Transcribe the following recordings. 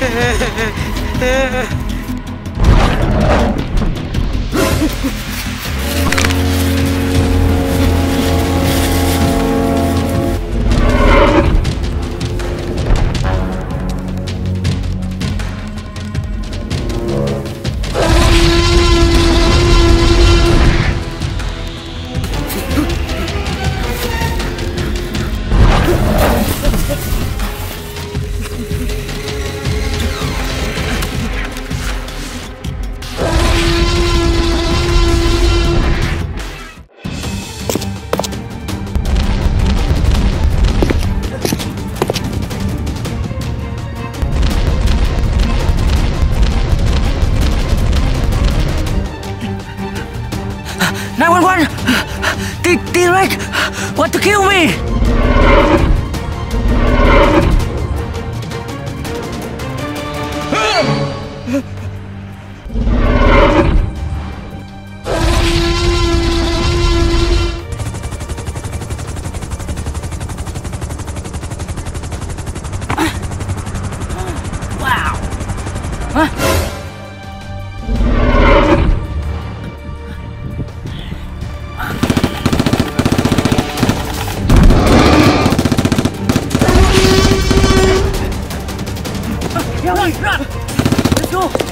Ha ha ha! Yeah, run, run! Let's go!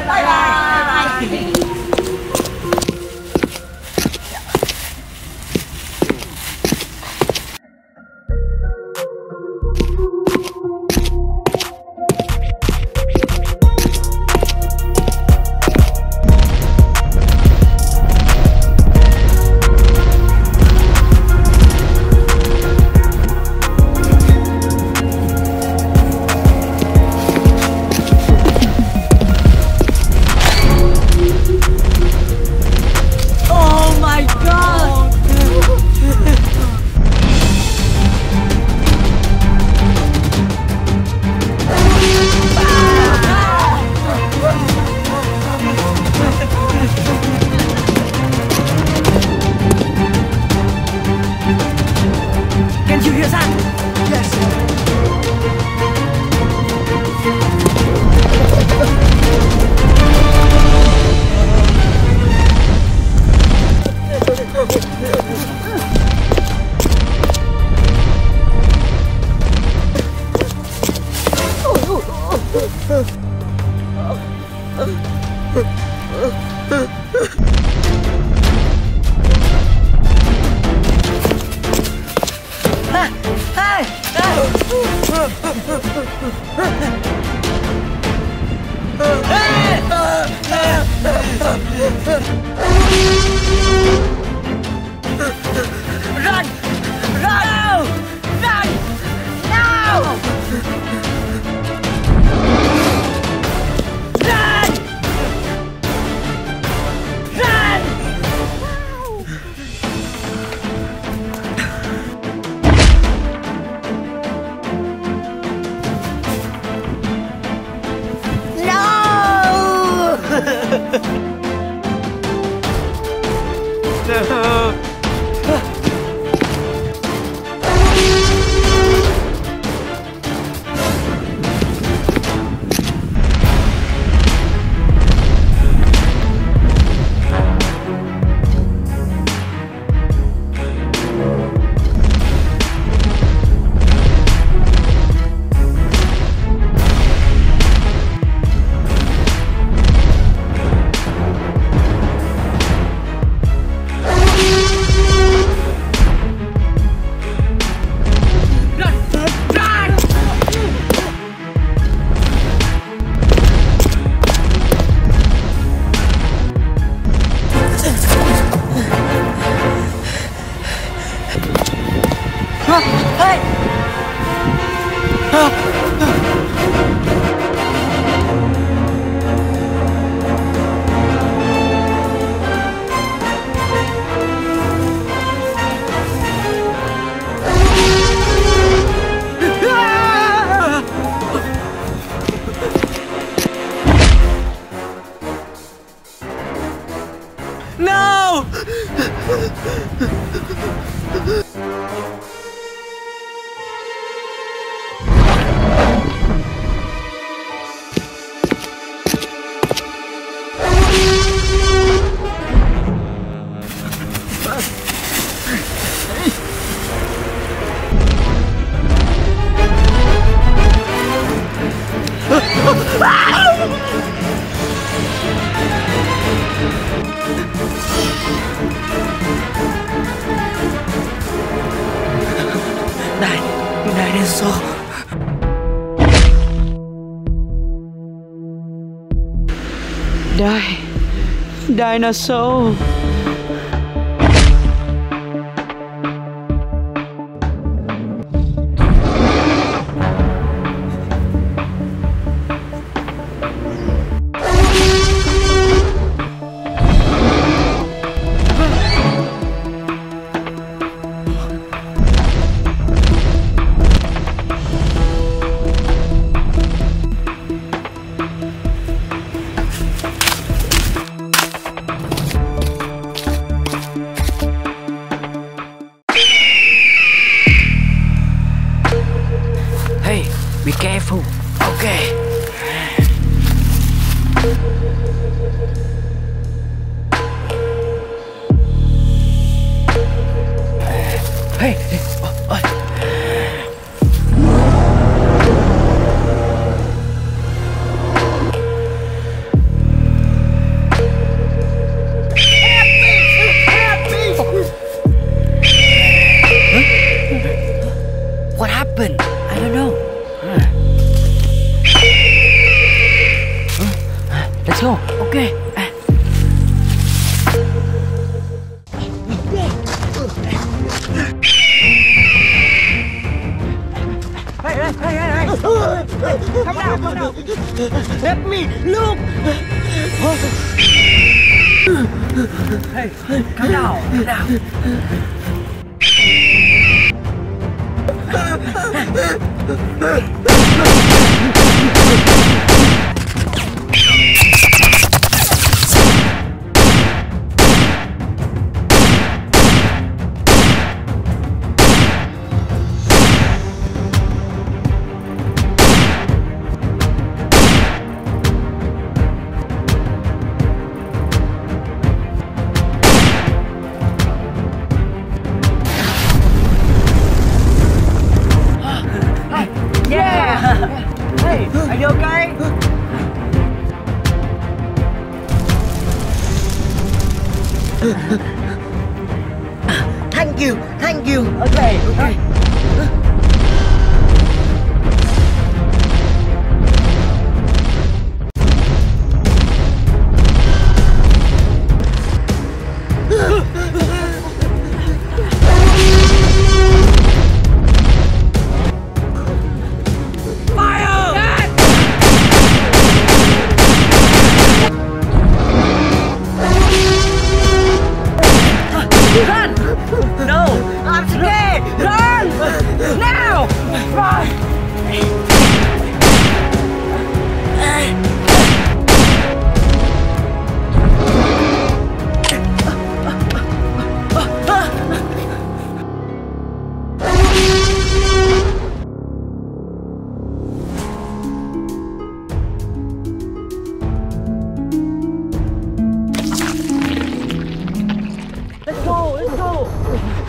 Okay. Bye bye. bye. Run! 啊！嗨！啊！Dinosaur.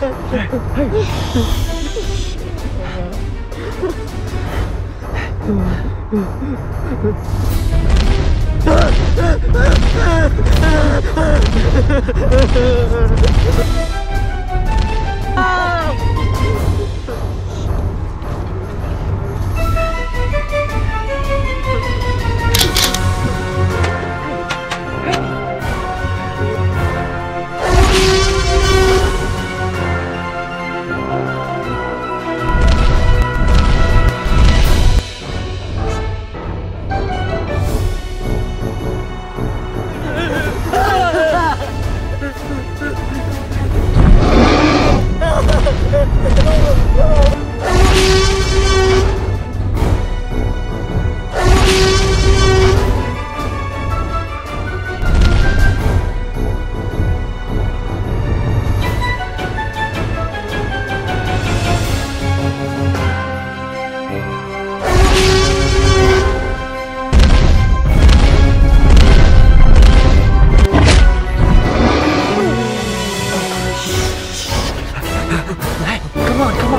Ah!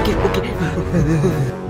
ok, ok.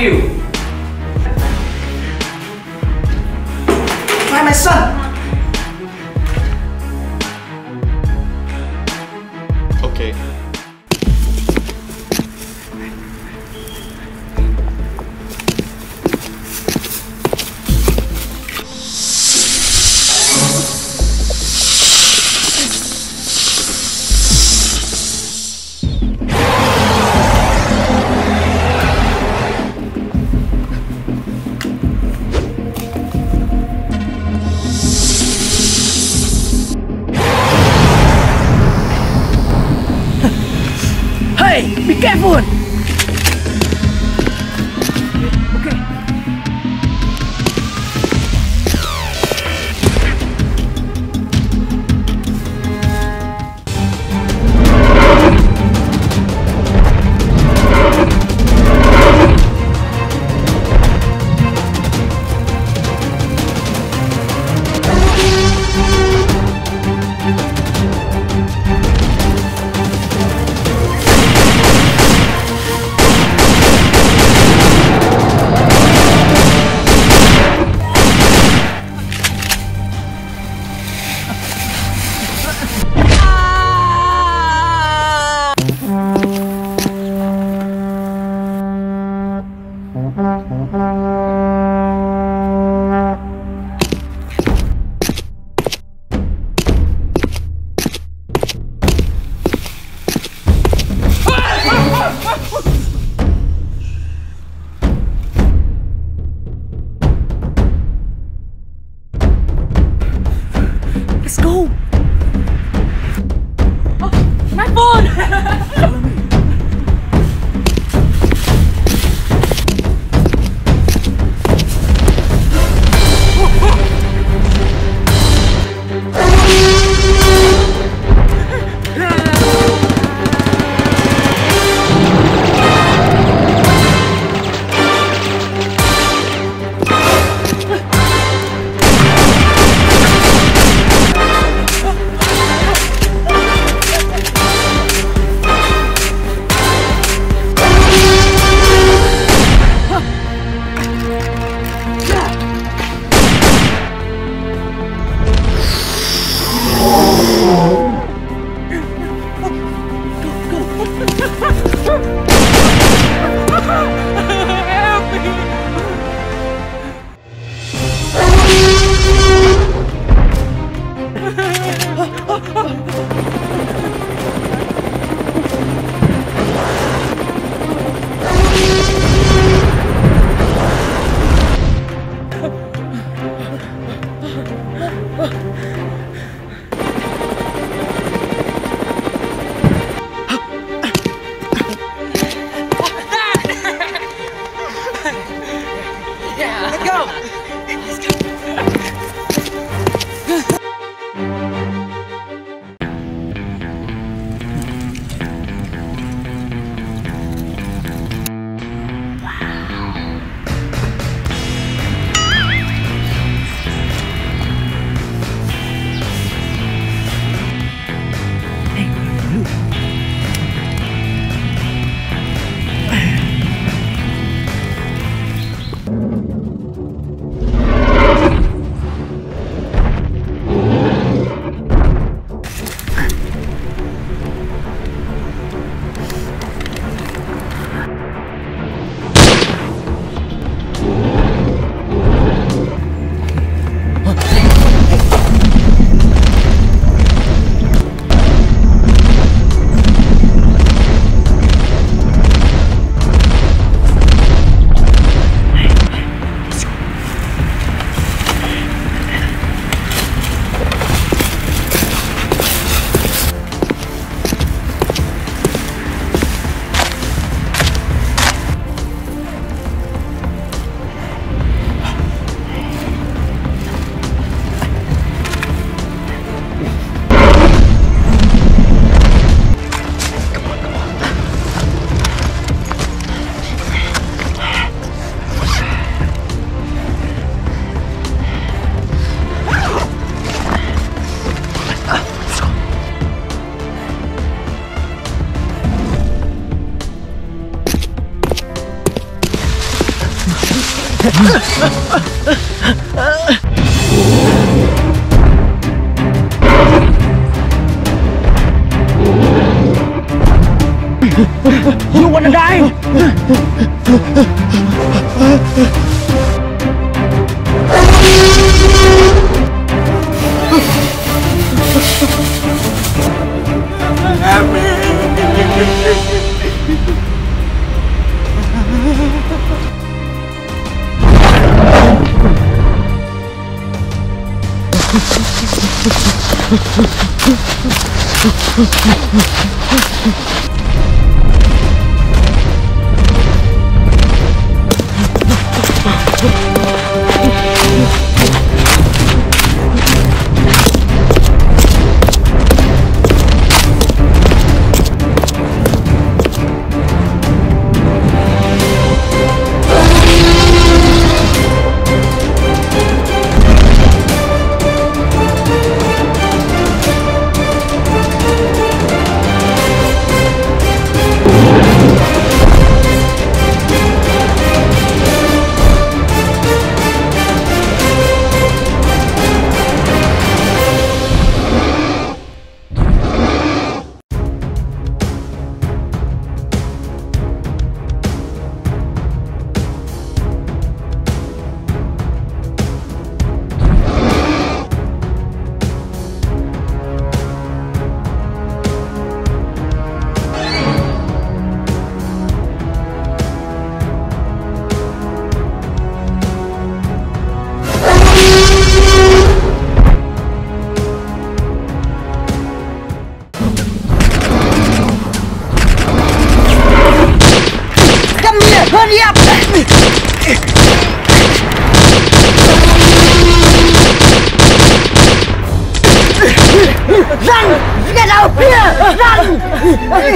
You? Find my son!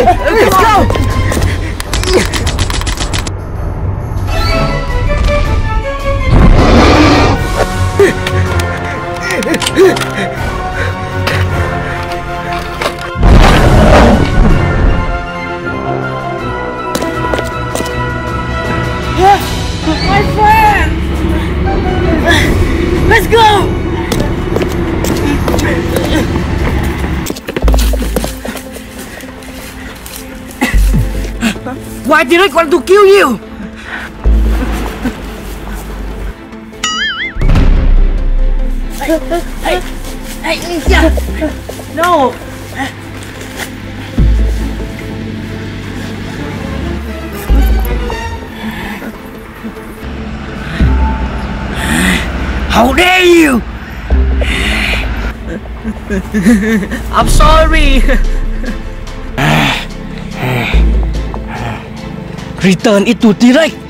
别跑。Why did I want to kill you? Hey, hey, hey, no! How dare you! I'm sorry. Return itu direct.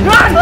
Run!